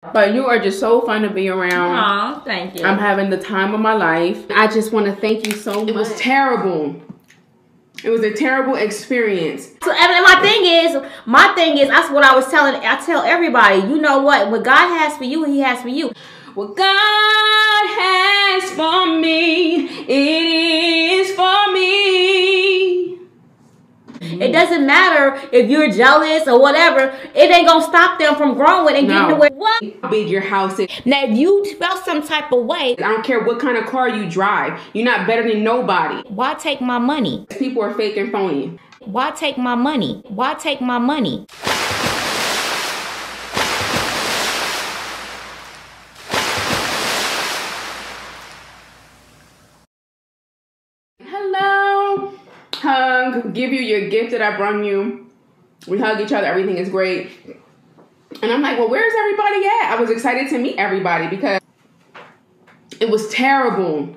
But you are just so fun to be around. Aw, thank you. I'm having the time of my life. I just want to thank you so much. It was terrible. It was a terrible experience. So and my thing is, my thing is, that's what I was telling. I tell everybody, you know what? What God has for you, He has for you. What God has for me, it is for me. It mm. doesn't matter if you're jealous or whatever. It ain't gonna stop them from growing and getting No. to where what. How big your house is. Now, if you felt some type of way, I don't care what kind of car you drive. You're not better than nobody. why take my money? People are fake and phony. Why take my money? Why take my money? Hug. Give you your gift that I brought you. We hug each other. Everything is great. And I'm like, well, where's everybody at? I was excited to meet everybody because it was terrible.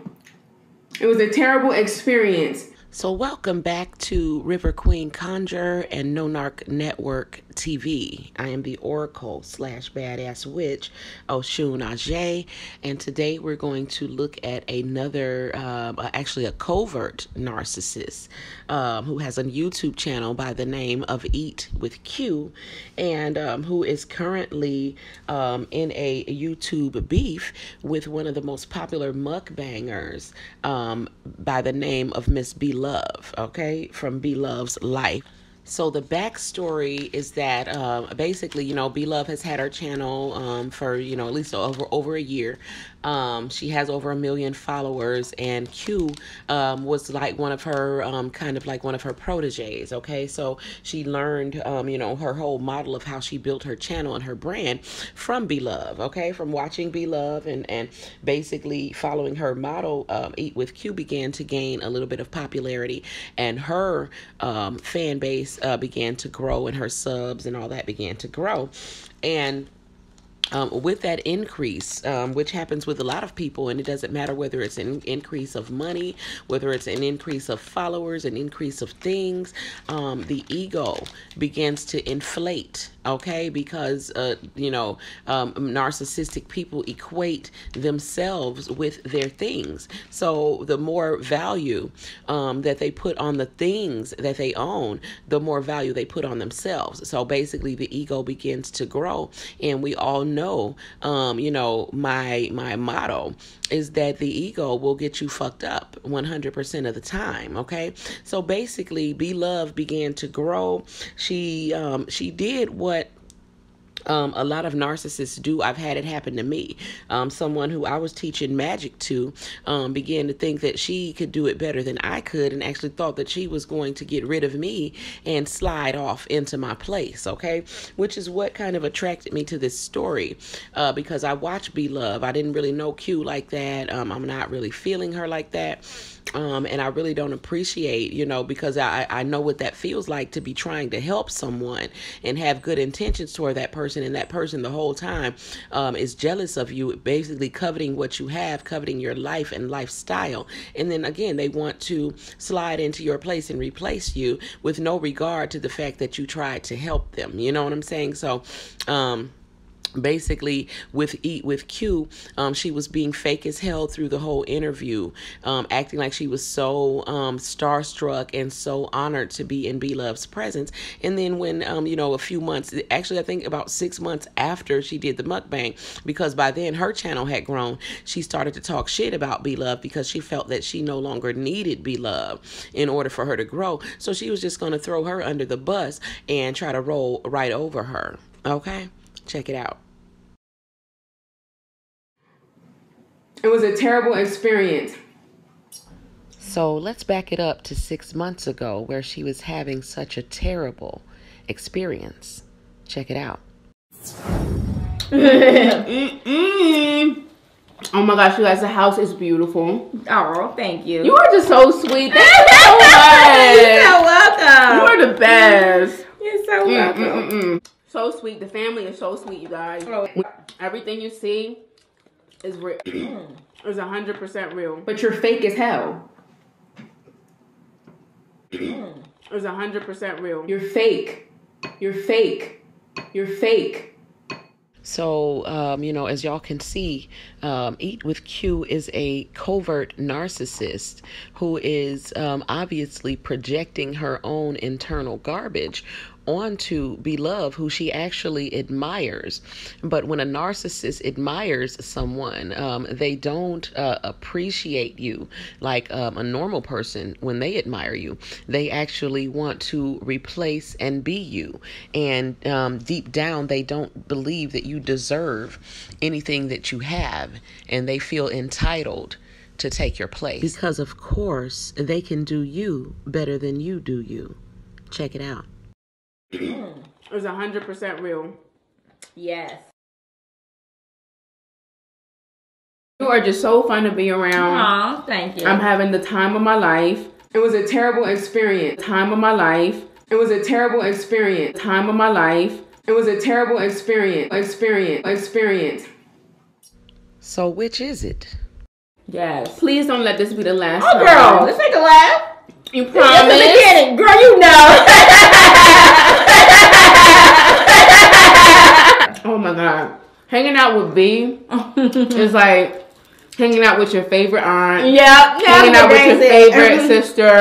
It was a terrible experience. So, welcome back to River Queen Conjure and No Narc Network TV. I am the Oracle slash Badass Witch, Oshun Aje, and today we're going to look at another, um, uh, actually a covert narcissist um, who has a YouTube channel by the name of Eat with Que, and um, who is currently um, in a YouTube beef with one of the most popular mukbangers um, by the name of Miss B Love, okay, from Bloveslife. So the backstory is that uh, basically, you know, B Love has had her channel um, for you know at least over over a year. Um, she has over a million followers, and Que um, was like one of her um, kind of like one of her proteges. Okay, so she learned um, you know her whole model of how she built her channel and her brand from B Love. Okay, from watching B Love and and basically following her model. Eat with Que began to gain a little bit of popularity, and her fan base uh, began to grow, and her subs and all that began to grow, and um, with that increase, um, which happens with a lot of people, and it doesn't matter whether it's an increase of money, whether it's an increase of followers, an increase of things, um, the ego begins to inflate, okay? Because, uh, you know, um, narcissistic people equate themselves with their things. So the more value um, that they put on the things that they own, the more value they put on themselves. So basically, the ego begins to grow, and we all know, um, you know, my my motto is that the ego will get you fucked up 100% of the time. Okay, so basically, B Love began to grow. She um, she did what um, a lot of narcissists do. I've had it happen to me. Um, someone who I was teaching magic to um, began to think that she could do it better than I could and actually thought that she was going to get rid of me and slide off into my place, okay? Which is what kind of attracted me to this story uh, because I watched B Love. I didn't really know Que like that. Um, I'm not really feeling her like that. Um, and I really don't appreciate, you know, because I, I know what that feels like to be trying to help someone and have good intentions toward that person, and that person the whole time um, is jealous of you, basically coveting what you have, coveting your life and lifestyle. And then again, they want to slide into your place and replace you with no regard to the fact that you tried to help them. You know what I'm saying? So, um, basically with eat with Que um, she was being fake as hell through the whole interview um, acting like she was so um, starstruck and so honored to be in B Love's presence. And then when um, you know a few months actually i think about six months after she did the mukbang because by then her channel had grown she started to talk shit about B Love because she felt that she no longer needed B Love in order for her to grow. So she was just going to throw her under the bus and try to roll right over her okay check it out It was a terrible experience. So let's back it up to six months ago where she was having such a terrible experience. Check it out. Mm-mm. Oh my gosh, you guys, the house is beautiful. Oh, thank you. You are just so sweet. Thank you so much. You're so welcome. You are the best. You're so Mm, welcome. mm, mm, mm. So sweet. The family is so sweet, you guys. Oh. Everything you see is real. is hundred percent real. But you're fake as hell. It's hundred percent real. You're fake. You're fake. You're fake. So, um, you know, as y'all can see, um, Eat with Que is a covert narcissist who is um, obviously projecting her own internal garbage onto Beloved, who she actually admires. But when a narcissist admires someone, um, they don't uh, appreciate you like um, a normal person when they admire you. They actually want to replace and be you. And um, deep down, they don't believe that you deserve anything that you have, and they feel entitled to take your place. Because, of course, they can do you better than you do you. Check it out. It's hundred percent real. Yes. You are just so fun to be around. Aw, thank you. I'm having the time of my life. It was a terrible experience. Time of my life. It was a terrible experience. Time of my life. It was a terrible experience. Experience. Experience. So, which is it? yes. Please don't let this be the last Oh, time. girl, let's take a laugh. You That's the promise? beginning. Girl, you know. My god. Hanging out with B is like hanging out with your favorite aunt. yeah. Hanging out with your favorite sister.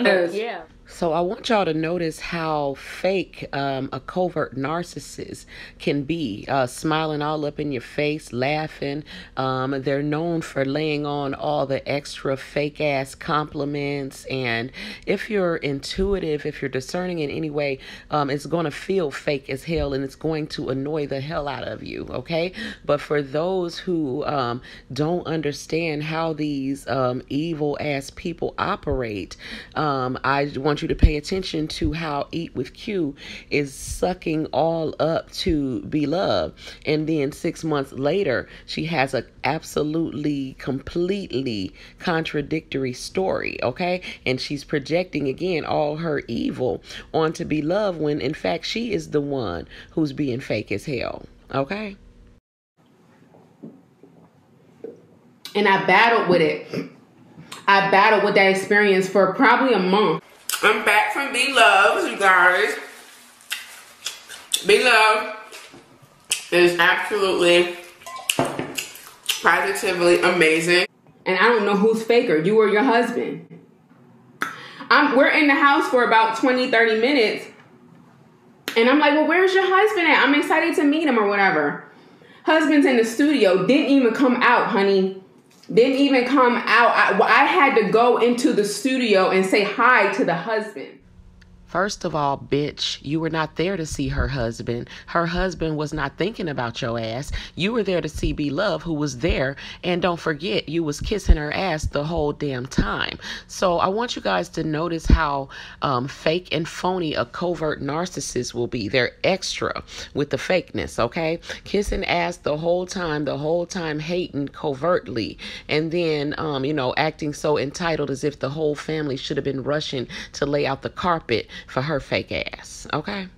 Mm-hmm. Yeah. So I want y'all to notice how fake um, a covert narcissist can be, uh, smiling all up in your face, laughing. Um, they're known for laying on all the extra fake ass compliments. And if you're intuitive, if you're discerning in any way, um, it's going to feel fake as hell and it's going to annoy the hell out of you. Okay. But for those who um, don't understand how these um, evil ass people operate, um, I want you to pay attention to how Eat with Que is sucking all up to Beloved. And then six months later, she has a absolutely, completely contradictory story, okay? And she's projecting again all her evil onto Beloved when in fact she is the one who's being fake as hell, okay? And I battled with it. I battled with that experience for probably a month. I'm back from B Love, you guys. B Love is absolutely positively amazing. And I don't know who's faker, you or your husband. I'm, we're in the house for about 20, 30 minutes. And I'm like, well, where's your husband at? I'm excited to meet him or whatever. Husband's in the studio, didn't even come out, honey. Didn't even come out. I, I had to go into the studio and say hi to the husband. First of all, bitch, you were not there to see her husband. Her husband was not thinking about your ass. You were there to see Beloved, who was there. And don't forget, you was kissing her ass the whole damn time. So I want you guys to notice how um, fake and phony a covert narcissist will be. They're extra with the fakeness, okay? Kissing ass the whole time, the whole time hating covertly. And then, um, you know, acting so entitled as if the whole family should have been rushing to lay out the carpet for her fake ass. Okay.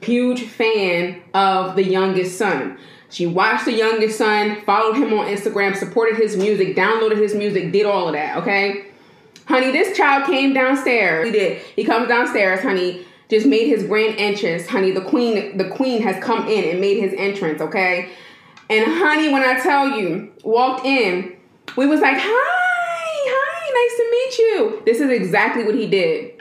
Huge fan of the youngest son. She watched the youngest son, followed him on Instagram, supported his music, downloaded his music, did all of that, okay? Honey, this child came downstairs. He did. He comes downstairs, honey, just made his grand entrance. Honey, the queen, the queen has come in and made his entrance, okay? And honey, when I tell you, walked in, we was like, hi, hi, nice to meet you. This is exactly what he did.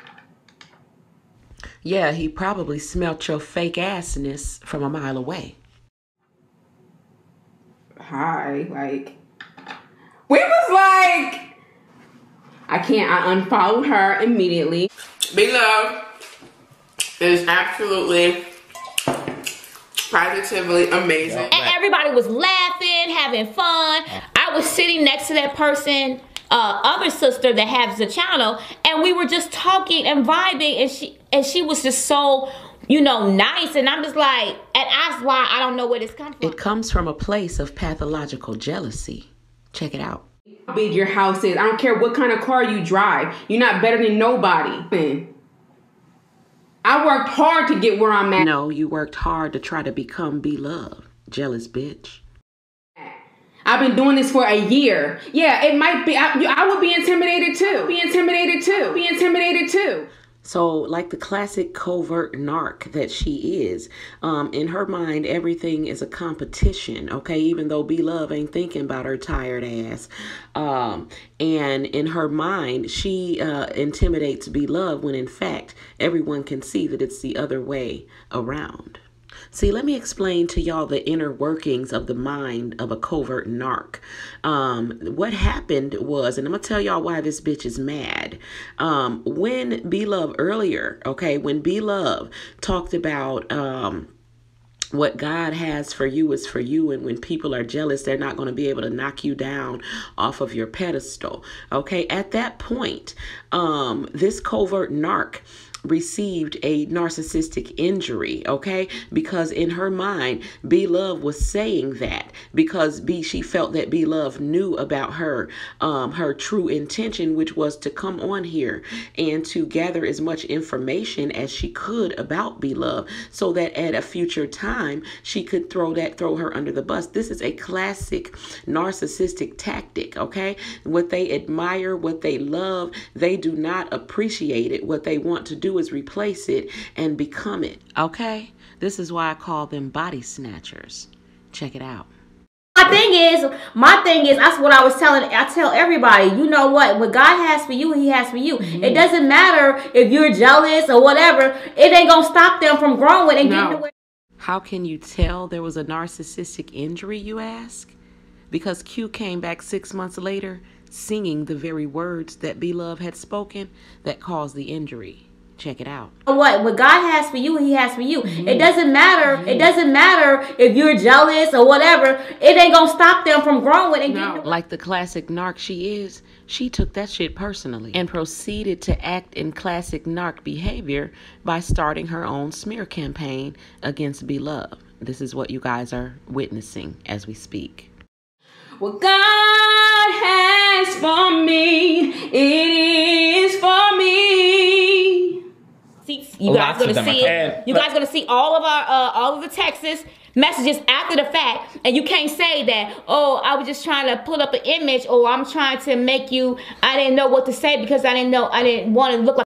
Yeah, he probably smelt your fake assness from a mile away. hi, like we was like I can't I unfollowed her immediately. Beloved is absolutely positively amazing. And everybody was laughing, having fun. I was sitting next to that person, uh, other sister that has the channel, and we were just talking and vibing, and she and she was just so, you know, nice. And I'm just like, and that's why I don't know where this comes from. It comes from a place of pathological jealousy. Check it out. How big your house is. I don't care what kind of car you drive. You're not better than nobody. I worked hard to get where I'm at. No, you worked hard to try to become beloved. Jealous bitch. I've been doing this for a year. Yeah, it might be. I, I would be intimidated too. Be intimidated too. Be intimidated too. So, like the classic covert narc that she is, um, in her mind, everything is a competition, okay? Even though B Love ain't thinking about her tired ass. Um, and in her mind, she uh, intimidates B Love when in fact, everyone can see that it's the other way around. See, let me explain to y'all the inner workings of the mind of a covert narc. Um, what happened was, and I'm gonna tell y'all why this bitch is mad. Um, when B Love earlier, okay, when B Love talked about um, what God has for you is for you. And when people are jealous, they're not going to be able to knock you down off of your pedestal. Okay. At that point, um, this covert narc received a narcissistic injury, okay? Because in her mind, B Love was saying that because B she felt that B Love knew about her um her true intention which was to come on here and to gather as much information as she could about B Love so that at a future time she could throw that throw her under the bus. This is a classic narcissistic tactic, okay? What they admire, what they love, they do not appreciate it. What they want to do is replace it and become it. Okay? This is why I call them body snatchers. Check it out. My thing is, my thing is, that's what I was telling. I tell everybody, you know what? What God has for you, He has for you. Mm-hmm. It doesn't matter if you're jealous or whatever. It ain't gonna stop them from growing and no. getting away. How can you tell there was a narcissistic injury? You ask. Because Que came back six months later, singing the very words that B Love had spoken that caused the injury check it out. What what God has for you, He has for you. Mm-hmm. It doesn't matter. Mm-hmm. It doesn't matter if you're jealous or whatever. It ain't gonna stop them from growing and no. getting. Like the classic narc she is, she took that shit personally and proceeded to act in classic narc behavior by starting her own smear campaign against Beloved. This is what you guys are witnessing as we speak. What God has for me, it is for me. You guys gonna see it. You guys gonna see all of our uh, all of the Texas messages after the fact, and you can't say that. Oh, I was just trying to put up an image, or I'm trying to make you. I didn't know what to say because I didn't know. I didn't want to look like.